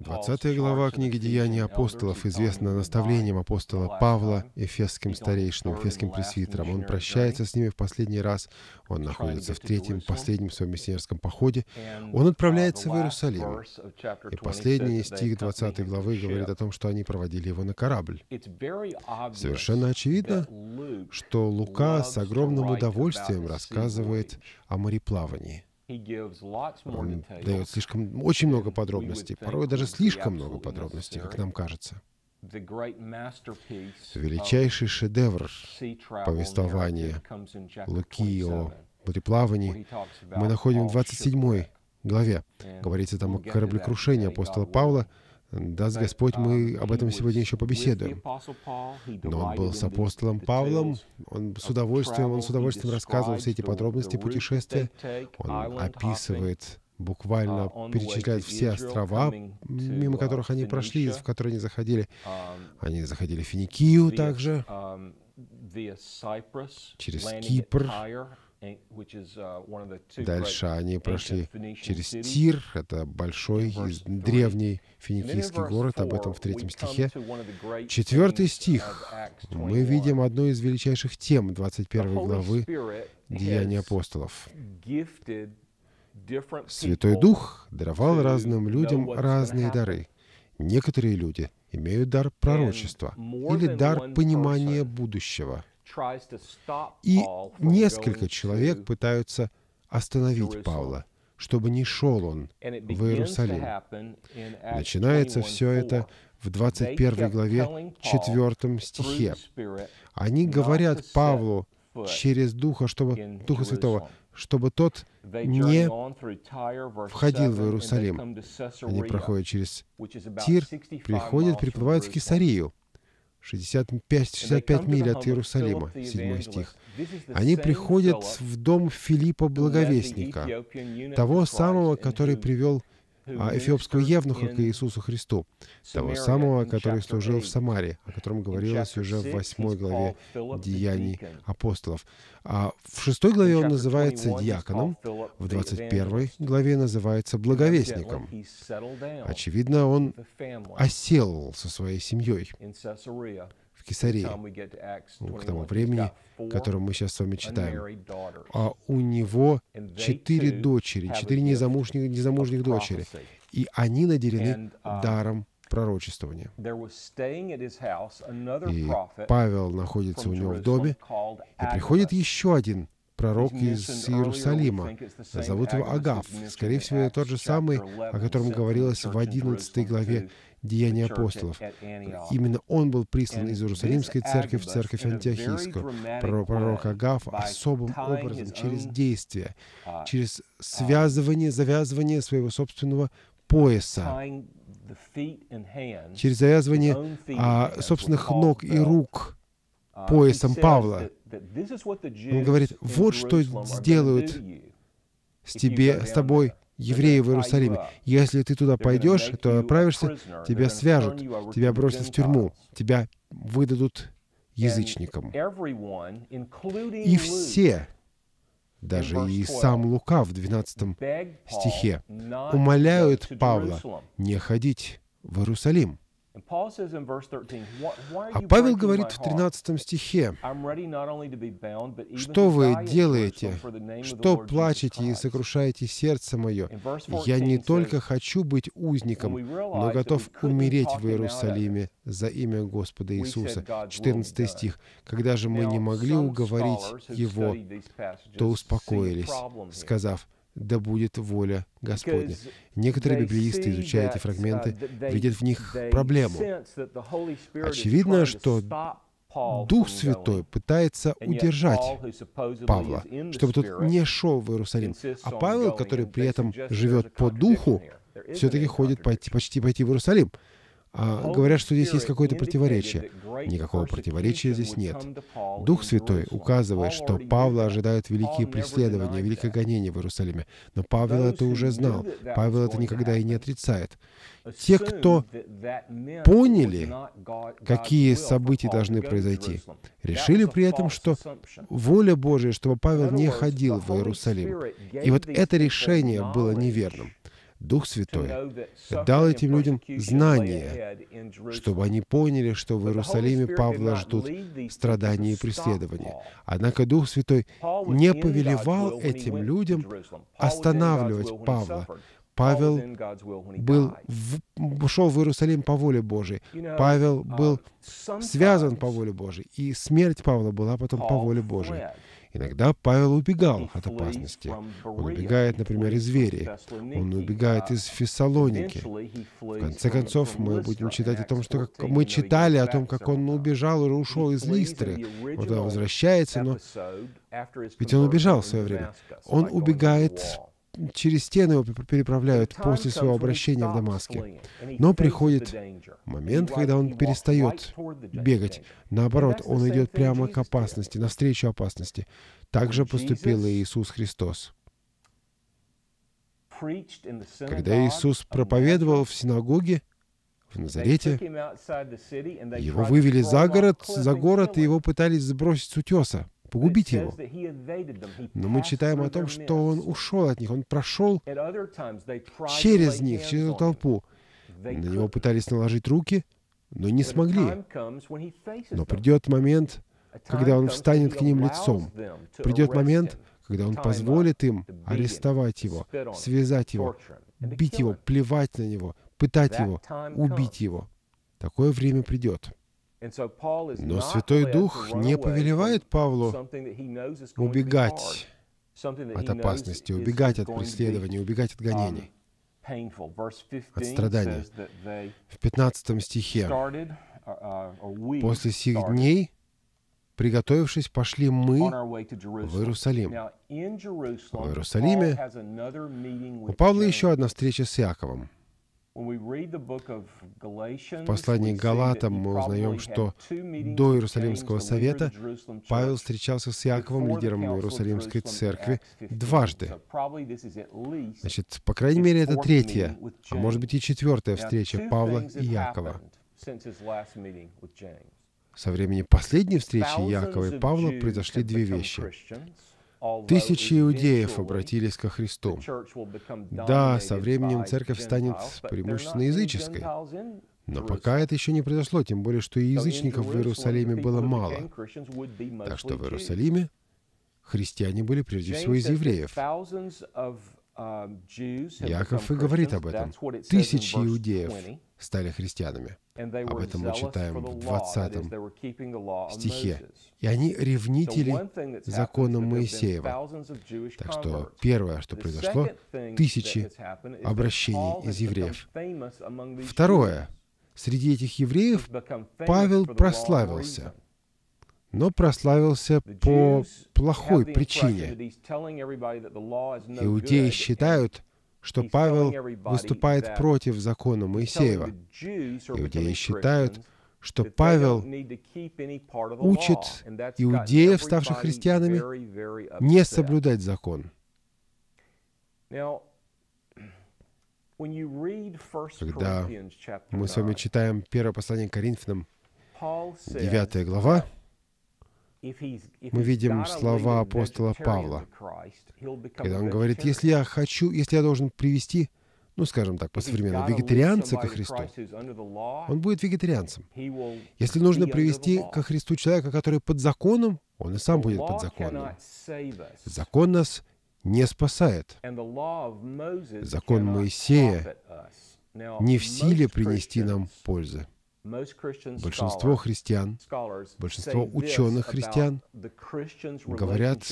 20 глава книги «Деяния апостолов» известна наставлением апостола Павла эфесским старейшинам, эфесским пресвитерам. Он прощается с ними в последний раз. Он находится в третьем, последнем своем миссионерском походе. Он отправляется в Иерусалим. И последний стих 20 главы говорит о том, что они проводили его на корабль. Совершенно очевидно, что Лука с огромным удовольствием рассказывает о мореплавании. Он дает слишком, очень много подробностей, порой даже слишком много подробностей, как нам кажется. Величайший шедевр повествования Луки о мореплавании. мы находим в 27 главе. Говорится там о кораблекрушении апостола Павла, Даст Господь, мы об этом сегодня еще побеседуем. Но он был с апостолом Павлом, он с удовольствием, он с удовольствием рассказывал все эти подробности путешествия. Он описывает буквально перечисляет все острова, мимо которых они прошли, в которые они заходили. Они заходили в Финикию также, через Кипр, Uh, Дальше они прошли через Тир, это большой, древний финикийский город, об этом в третьем стихе. Четвертый стих. Мы видим одну из величайших тем 21 главы Деяний апостолов. Святой Дух даровал разным людям разные дары. Некоторые люди имеют дар пророчества или дар понимания будущего — и несколько человек пытаются остановить Павла, чтобы не шел он в Иерусалим. Начинается все это в 21 главе 4 стихе. Они говорят Павлу через Духа, чтобы, Духа Святого, чтобы тот не входил в Иерусалим. Они проходят через Тир, приходят, приплывают в Кесарию. 65, 65 миль от Иерусалима, 7 стих. Они приходят в дом Филиппа Благовестника, того самого, который привел а, эфиопского евнуха к Иисусу Христу, того самого, который служил в Самаре, о котором говорилось уже в 8 главе Деяний апостолов. А в 6 главе он называется диаконом, в 21 главе называется благовестником. Очевидно, он осел со своей семьей в Кесарии, к тому времени, которое мы сейчас с вами читаем. А у него четыре дочери, четыре незамужних, незамужних дочери, и они наделены uh, даром пророчествования. И Павел находится у него в доме, и приходит еще один пророк из Иерусалима. Зовут его Агав. Скорее всего, тот же самый, о котором говорилось в 11 главе Деяния апостолов. Именно он был прислан из Иерусалимской церкви в церковь Антиохийскую. Пророк Агав особым образом, через действие, через связывание, завязывание своего собственного пояса, через завязывание а, собственных ног и рук поясом Павла. Он говорит, вот что сделают с тебе, с тобой евреи в Иерусалиме. Если ты туда пойдешь, то отправишься, тебя свяжут, тебя бросят в тюрьму, тебя выдадут язычникам. И все, даже и сам Лука в 12 стихе, умоляют Павла не ходить в Иерусалим. А Павел говорит в 13 стихе, «Что вы делаете? Что плачете и сокрушаете сердце мое? Я не только хочу быть узником, но готов умереть в Иерусалиме за имя Господа Иисуса». 14 стих. «Когда же мы не могли уговорить его, то успокоились, сказав, да будет воля Господня. Некоторые библеисты, изучая эти фрагменты, видят в них проблему. Очевидно, что Дух Святой пытается удержать Павла, чтобы тот не шел в Иерусалим. А Павел, который при этом живет по Духу, все-таки ходит почти, почти пойти в Иерусалим. А, говорят, что здесь есть какое-то противоречие. Никакого противоречия здесь нет. Дух Святой указывает, что Павла ожидают великие преследования, великое гонение в Иерусалиме. Но Павел это уже знал. Павел это никогда и не отрицает. Те, кто поняли, какие события должны произойти, решили при этом, что воля Божия, чтобы Павел не ходил в Иерусалим. И вот это решение было неверным. Дух Святой дал этим людям знание, чтобы они поняли, что в Иерусалиме Павла ждут страдания и преследования. Однако Дух Святой не повелевал этим людям останавливать Павла. Павел был, в, шел в Иерусалим по воле Божьей. Павел был связан по воле Божьей. И смерть Павла была потом по воле Божьей. Иногда Павел убегал от опасности. Он убегает, например, из Верии. Он убегает из Фессалоники. В конце концов, мы будем читать о том, что как мы читали о том, как он убежал и ушел из Листры. Вот он возвращается, но... Ведь он убежал в свое время. Он убегает через стены его переправляют после своего обращения в Дамаске. Но приходит момент, когда он перестает бегать. Наоборот, он идет прямо к опасности, навстречу опасности. Так же поступил и Иисус Христос. Когда Иисус проповедовал в синагоге, в Назарете. Его вывели за город, за город, и его пытались сбросить с утеса погубить его. Но мы читаем о том, что он ушел от них, он прошел через них, через эту толпу. На него пытались наложить руки, но не смогли. Но придет момент, когда он встанет к ним лицом. Придет момент, когда он позволит им арестовать его, связать его, бить его, плевать на него, пытать его, убить его. Такое время придет. Но Святой Дух не повелевает Павлу убегать от опасности, убегать от преследования, убегать от гонений, от страданий. В 15 стихе uh, uh, «После сих дней, приготовившись, пошли мы в Иерусалим». В Иерусалиме у Павла еще одна встреча с Иаковом. В послании к Галатам мы узнаем, что до Иерусалимского совета Павел встречался с Иаковом, лидером Иерусалимской церкви, дважды. Значит, по крайней мере, это третья, а может быть и четвертая встреча Павла и Якова. Со времени последней встречи Якова и Павла произошли две вещи. Тысячи иудеев обратились ко Христу. Да, со временем церковь станет преимущественно языческой. Но пока это еще не произошло, тем более, что и язычников в Иерусалиме было мало. Так что в Иерусалиме христиане были прежде всего из евреев. Яков и говорит об этом. Тысячи иудеев стали христианами. Об этом мы читаем в 20 стихе. И они ревнители закона Моисеева. Так что первое, что произошло, тысячи обращений из евреев. Второе, среди этих евреев Павел прославился но прославился по плохой причине. Иудеи считают, что Павел выступает против закона Моисеева. Иудеи считают, что Павел учит иудеев, ставших христианами, не соблюдать закон. Когда мы с вами читаем первое послание Коринфянам, 9 глава, мы видим слова апостола Павла, когда он говорит, если я хочу, если я должен привести, ну, скажем так, по-современному, вегетарианца ко Христу, он будет вегетарианцем. Если нужно привести ко Христу человека, который под законом, он и сам будет под законом. Закон нас не спасает. Закон Моисея не в силе принести нам пользы. Большинство христиан, большинство ученых христиан говорят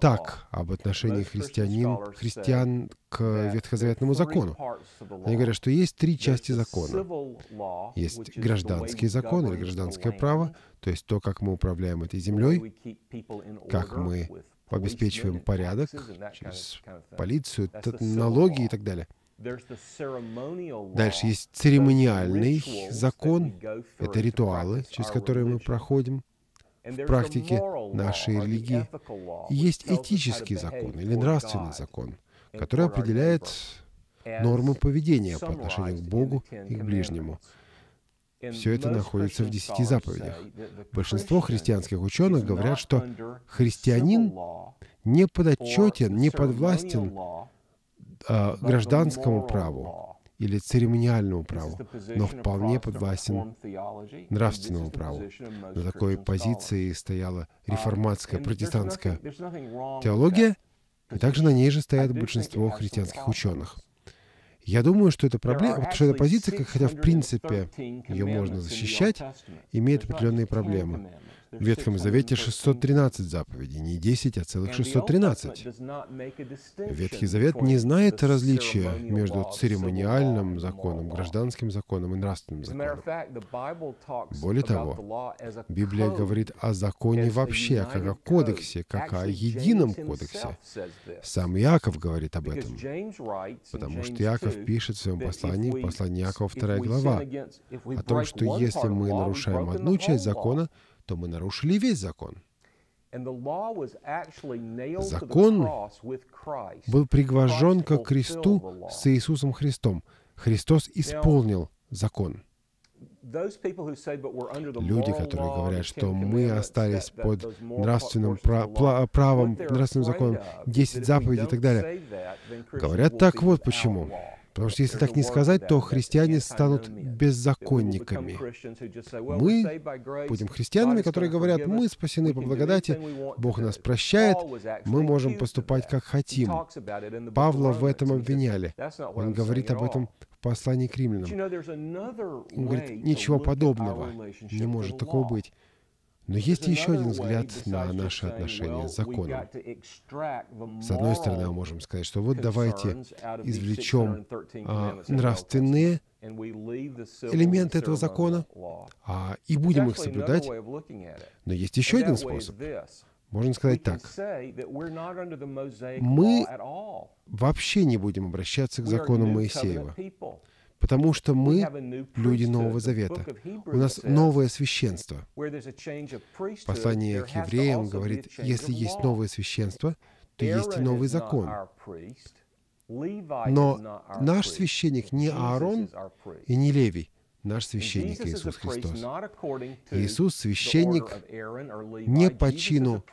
так об отношении христианин, христиан к ветхозаветному закону. Они говорят, что есть три части закона. Есть гражданский закон или гражданское право, то есть то, как мы управляем этой землей, как мы обеспечиваем порядок через полицию, налоги и так далее. Дальше есть церемониальный закон, это ритуалы, через которые мы проходим в практике нашей религии. И есть этический закон или нравственный закон, который определяет нормы поведения по отношению к Богу и к ближнему. Все это находится в десяти заповедях. Большинство христианских ученых говорят, что христианин не подотчетен, не подвластен э, гражданскому праву или церемониальному праву, но вполне подвластен нравственному праву. На такой позиции стояла реформатская протестантская теология, и также на ней же стоят большинство христианских ученых. Я думаю, что это проблема, потому что эта позиция, хотя в принципе ее можно защищать, имеет определенные проблемы. В Ветхом Завете 613 заповедей, не 10, а целых 613. Ветхий Завет не знает различия между церемониальным законом, гражданским законом и нравственным законом. Более того, Библия говорит о законе вообще, как о кодексе, как о едином кодексе. Сам Иаков говорит об этом, потому что Иаков пишет в своем послании, послание Иакова, 2 глава, о том, что если мы нарушаем одну часть закона, то мы нарушили весь закон. Закон был пригвожен к кресту с Иисусом Христом. Христос исполнил закон. Люди, которые говорят, что мы остались под нравственным правом, нравственным законом, 10 заповедей и так далее, говорят так вот почему. Потому что если так не сказать, то христиане станут беззаконниками. Мы будем христианами, которые говорят, мы спасены по благодати, Бог нас прощает, мы можем поступать как хотим. Павла в этом обвиняли. Он говорит об этом в послании к римлянам. Он говорит, ничего подобного не может такого быть. Но есть еще один взгляд на наши отношения с законом. С одной стороны, мы можем сказать, что вот давайте извлечем а, нравственные элементы этого закона а, и будем их соблюдать. Но есть еще один способ. Можно сказать так. Мы вообще не будем обращаться к закону Моисеева. Потому что мы люди Нового Завета. У нас новое священство. Послание к евреям говорит, если есть новое священство, то есть и новый закон. Но наш священник не Аарон и не Левий наш священник Иисус Христос. Иисус священник не по чину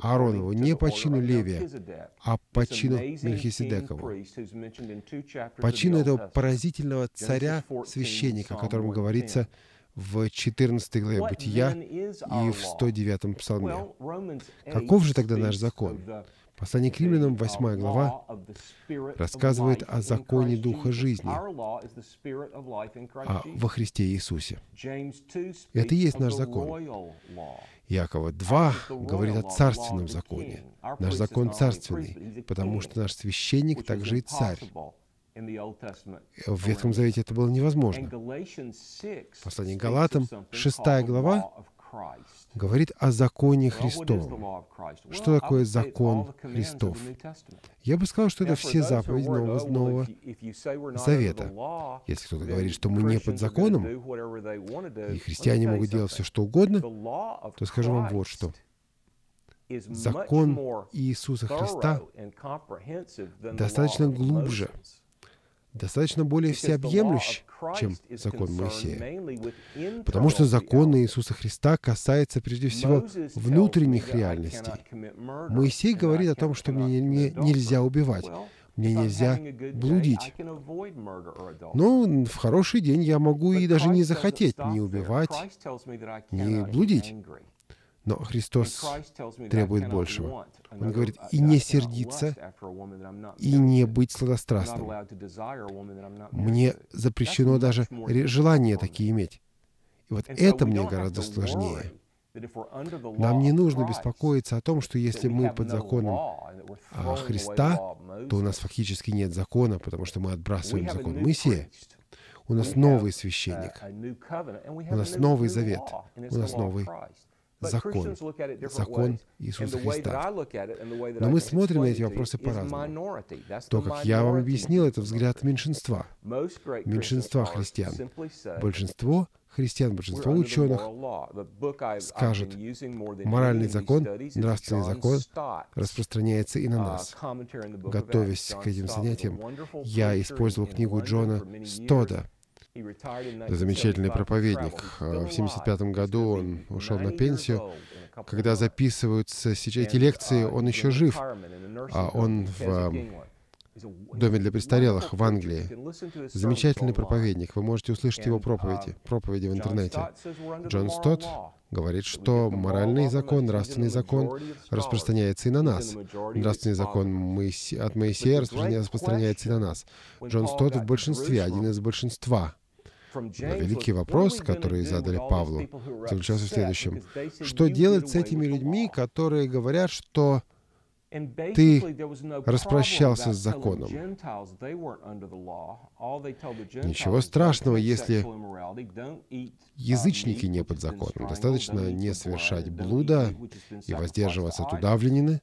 Ааронову, не по чину Левия, а по чину Мельхиседекову. По чину этого поразительного царя-священника, о котором говорится в 14 главе Бытия и в 109 псалме. Каков же тогда наш закон? Послание к римлянам, 8 глава, рассказывает о законе Духа жизни а во Христе Иисусе. Это и есть наш закон. Иакова 2 говорит о царственном законе. Наш закон царственный, потому что наш священник также и царь. В Ветхом Завете это было невозможно. Послание Галатам, 6 глава, говорит о законе Христовом. Что такое закон Христов? Я бы сказал, что это все заповеди Нового, Нового Завета. Если кто-то говорит, что мы не под законом, и христиане могут делать все, что угодно, то скажу вам вот что. Закон Иисуса Христа достаточно глубже, достаточно более всеобъемлющ, чем закон Моисея. Потому что закон Иисуса Христа касается прежде всего внутренних реальностей. Моисей говорит о том, что мне не, нельзя убивать, мне нельзя блудить. Но в хороший день я могу и даже не захотеть ни убивать, ни блудить. Но Христос требует большего. Он говорит, и не сердиться, и не быть сладострастным. Мне запрещено даже желание такие иметь. И вот это мне гораздо сложнее. Нам не нужно беспокоиться о том, что если мы под законом а, Христа, то у нас фактически нет закона, потому что мы отбрасываем закон Моисея. У нас новый священник. У нас новый завет. У нас новый закон, закон Иисуса Христа. Но мы смотрим на эти вопросы по-разному. То, как я вам объяснил, это взгляд меньшинства, меньшинства христиан. Большинство христиан, большинство ученых скажет, моральный закон, нравственный закон распространяется и на нас. Готовясь к этим занятиям, я использовал книгу Джона Стода замечательный проповедник. А, в 1975 году он ушел на пенсию. Когда записываются эти лекции, он еще жив. А он в доме для престарелых в Англии. Замечательный проповедник. Вы можете услышать его проповеди, проповеди в интернете. Джон Стотт говорит, что моральный закон, нравственный закон распространяется и на нас. Нравственный закон Моисе... от Моисея распространяется и на нас. Джон Стотт в большинстве, один из большинства. Но великий вопрос, который задали Павлу, заключался в следующем. Что делать с этими людьми, которые говорят, что ты распрощался с законом. Ничего страшного, если язычники не под законом. Достаточно не совершать блуда и воздерживаться от удавленины,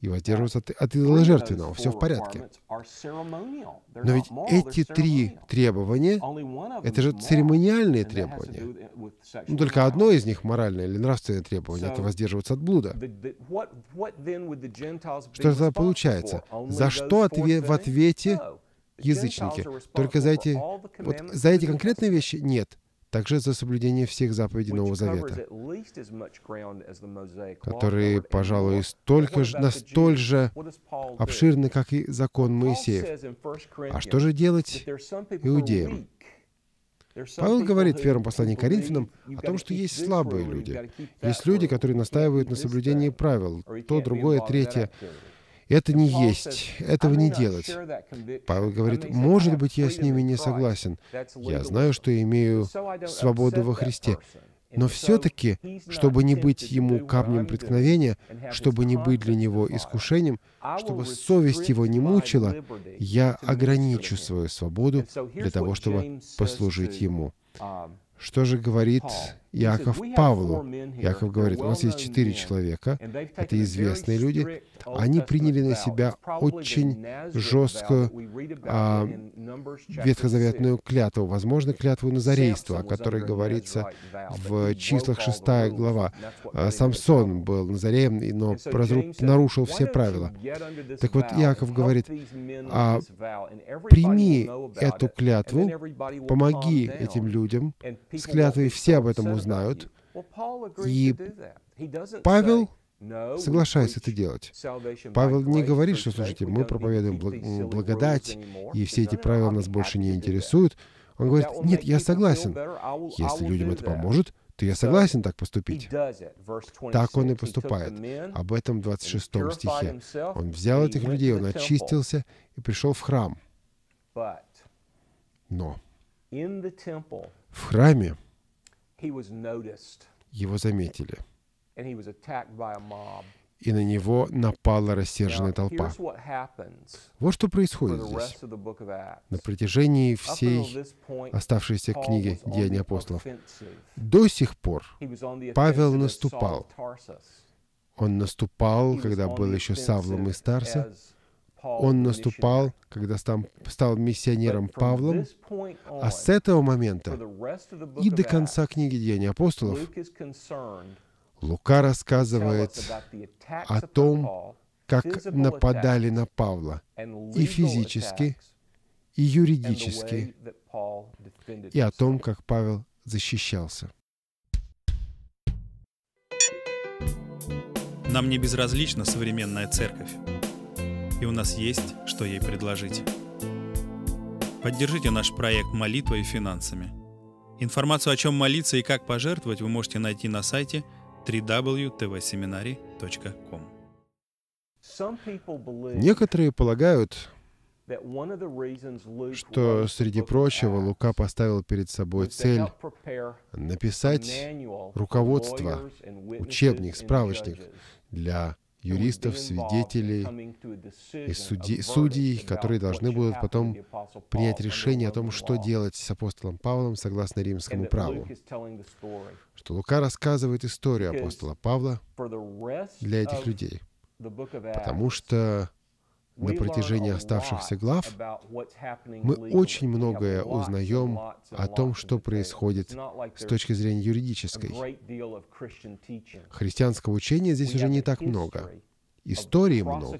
и воздерживаться от, от идоложертвенного. Все в порядке. Но ведь эти три требования — это же церемониальные требования. Ну, только одно из них, моральное или нравственное требование, это воздерживаться от блуда. Что тогда получается? За что отве в ответе язычники? Только за эти, вот, за эти конкретные вещи? Нет также за соблюдение всех заповедей Нового Завета, которые, пожалуй, столько же, настоль же обширны, как и закон Моисеев. А что же делать иудеям? Павел говорит в первом послании к Коринфянам о том, что есть слабые люди. Есть люди, которые настаивают на соблюдении правил, то, другое, третье. Это не есть, этого не делать. Павел говорит, может быть, я с ними не согласен. Я знаю, что имею свободу во Христе. Но все-таки, чтобы не быть ему камнем преткновения, чтобы не быть для него искушением, чтобы совесть его не мучила, я ограничу свою свободу для того, чтобы послужить ему. Что же говорит Иаков Павлу? Иаков говорит, у нас есть четыре человека, это известные люди, они приняли на себя очень жесткую а, ветхозаветную клятву, возможно, клятву назарейства, о которой говорится в числах 6 глава. А, Самсон был назареем, но нарушил все правила. Так вот, Иаков говорит, а, прими эту клятву, помоги этим людям с клятвой, все об этом узнают. И Павел соглашается это делать. Павел не говорит, что, слушайте, мы проповедуем благодать, и все эти правила нас больше не интересуют. Он говорит, нет, я согласен. Если людям это поможет, то я согласен так поступить. Так он и поступает. Об этом в 26 стихе. Он взял этих людей, он очистился и пришел в храм. Но в храме его заметили. И на него напала рассерженная толпа. Вот что происходит здесь. На протяжении всей оставшейся книги Деяний апостолов до сих пор Павел наступал. Он наступал, когда был еще Савлом из Тарса. Он наступал, когда стал, стал миссионером Павлом, а с этого момента и до конца книги Деяний апостолов Лука рассказывает о том, как нападали на Павла и физически, и юридически, и о том, как Павел защищался. Нам не безразлична современная церковь и у нас есть, что ей предложить. Поддержите наш проект молитвой и финансами. Информацию о чем молиться и как пожертвовать вы можете найти на сайте www.tvseminary.com. Некоторые полагают, что, среди прочего, Лука поставил перед собой цель написать руководство, учебник, справочник для юристов, свидетелей и судей, судей, которые должны будут потом принять решение о том, что делать с апостолом Павлом согласно римскому праву. Что Лука рассказывает историю апостола Павла для этих людей. Потому что на протяжении оставшихся глав мы очень многое узнаем о том, что происходит с точки зрения юридической. Христианского учения здесь уже не так много. Истории много.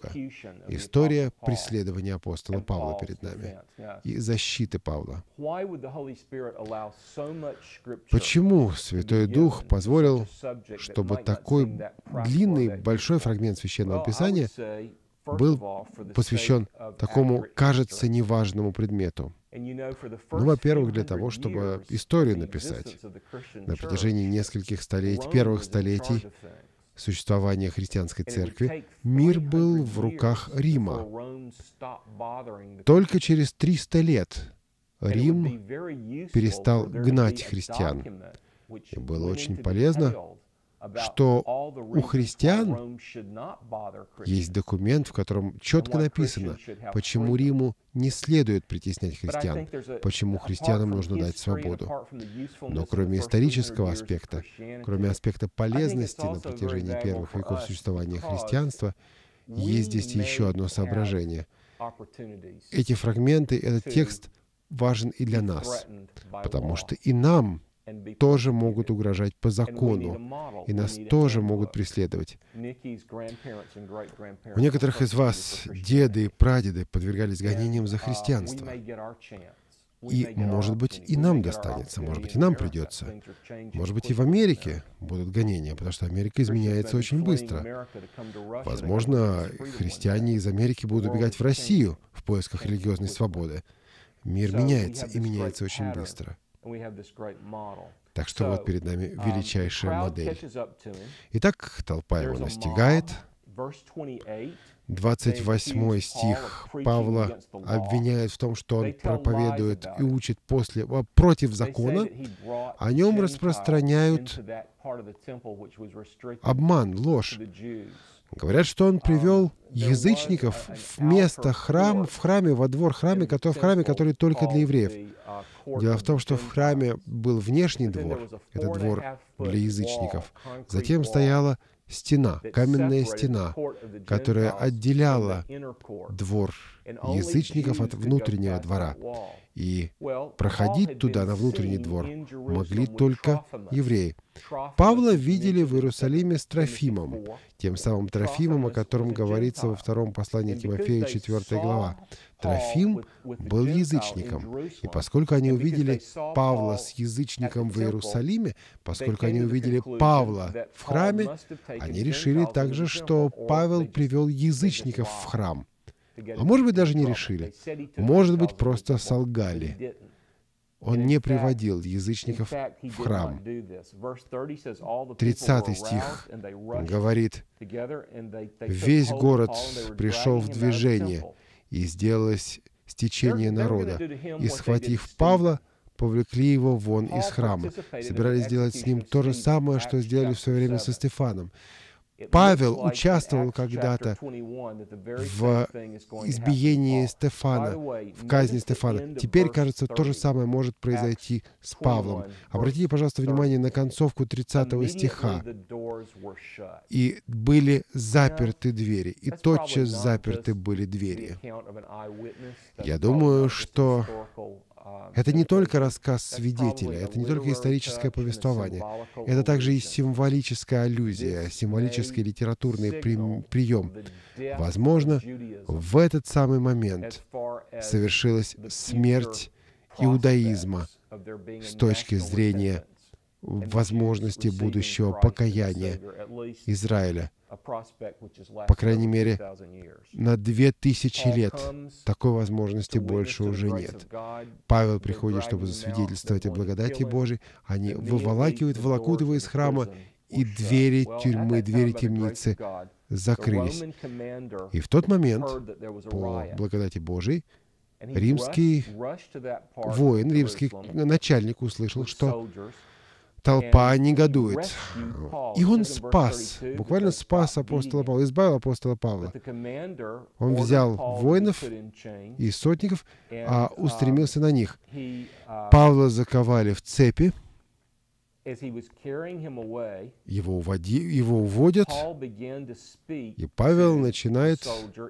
История преследования апостола Павла перед нами и защиты Павла. Почему Святой Дух позволил, чтобы такой длинный, большой фрагмент Священного Писания был посвящен такому, кажется, неважному предмету. Ну, во-первых, для того, чтобы историю написать. На протяжении нескольких столетий, первых столетий существования христианской церкви, мир был в руках Рима. Только через 300 лет Рим перестал гнать христиан. И было очень полезно что у христиан есть документ, в котором четко написано, почему Риму не следует притеснять христиан, почему христианам нужно дать свободу. Но кроме исторического аспекта, кроме аспекта полезности на протяжении первых веков существования христианства, есть здесь еще одно соображение. Эти фрагменты, этот текст важен и для нас, потому что и нам тоже могут угрожать по закону, и нас тоже могут преследовать. У некоторых из вас деды и прадеды подвергались гонениям за христианство. И, может быть, и нам достанется, может быть, и нам придется. Может быть, и в Америке будут гонения, потому что Америка изменяется очень быстро. Возможно, христиане из Америки будут убегать в Россию в поисках религиозной свободы. Мир меняется, и меняется очень быстро. Так что вот перед нами um, величайшая модель. Итак, толпа его настигает. 28 стих Павла обвиняет в том, что он проповедует и учит после, против закона. О нем распространяют обман, ложь. Говорят, что он привел язычников в место храм, в храме, во двор храме, в храме, который только для евреев. Дело в том, что в храме был внешний двор, это двор для язычников. Затем стояла стена, каменная стена, которая отделяла двор язычников от внутреннего двора. И проходить туда, на внутренний двор, могли только евреи. Павла видели в Иерусалиме с Трофимом, тем самым Трофимом, о котором говорится во втором послании Тимофея, 4 глава. Трофим был язычником, и поскольку они увидели Павла с язычником в Иерусалиме, поскольку они увидели Павла в храме, они решили также, что Павел привел язычников в храм. А может быть, даже не решили. Может быть, просто солгали. Он не приводил язычников в храм. 30 стих говорит, «Весь город пришел в движение, и сделалось стечение народа, и, схватив Павла, повлекли его вон из храма. Собирались сделать с ним то же самое, что сделали в свое время со Стефаном. Павел участвовал когда-то в избиении Стефана, в казни Стефана. Теперь, кажется, то же самое может произойти с Павлом. Обратите, пожалуйста, внимание на концовку 30 стиха. «И были заперты двери, и тотчас заперты были двери». Я думаю, что это не только рассказ свидетеля, это не только историческое повествование, это также и символическая аллюзия, символический литературный при, прием. Возможно, в этот самый момент совершилась смерть иудаизма с точки зрения возможности будущего покаяния Израиля по крайней мере, на две тысячи лет такой возможности больше уже нет. Павел приходит, чтобы засвидетельствовать о благодати Божией. Они выволакивают, волокут его из храма, и двери тюрьмы, двери темницы закрылись. И в тот момент, по благодати Божией, римский воин, римский начальник услышал, что толпа негодует. И он спас, буквально спас апостола Павла, избавил апостола Павла. Он взял воинов и сотников, а устремился на них. Павла заковали в цепи, его, уводи, его уводят, и Павел начинает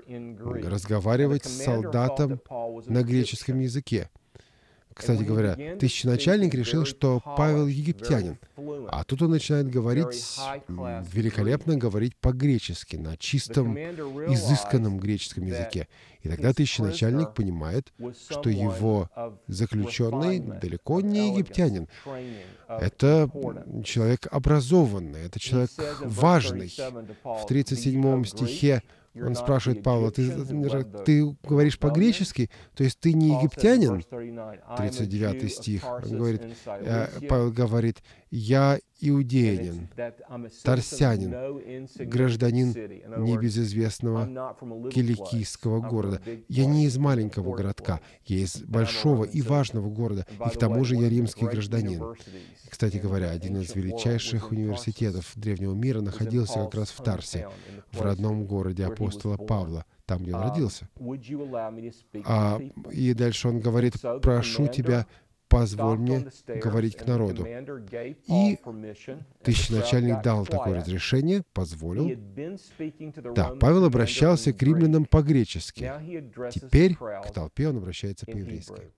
разговаривать с солдатом на греческом языке. Кстати говоря, тысяченачальник решил, что Павел египтянин, а тут он начинает говорить, великолепно говорить по-гречески, на чистом, изысканном греческом языке. И тогда тысяченачальник понимает, что его заключенный далеко не египтянин. Это человек образованный, это человек важный. В 37 стихе Он спрашивает Павла, ты, ты говоришь по-гречески, то есть ты не египтянин? 39 стих. Он говорит, э, Павел говорит, я иудеянин, тарсянин, гражданин небезызвестного киликийского города. Я не из маленького городка, я из большого и важного города, и к тому же я римский гражданин. Кстати говоря, один из величайших университетов древнего мира находился как раз в Тарсе, в родном городе апостола Павла, там, где он родился. А, и дальше он говорит, прошу тебя, позволь мне говорить к народу. И тысяченачальник дал такое разрешение, позволил. Да, Павел обращался к римлянам по-гречески. Теперь к толпе он обращается по-еврейски.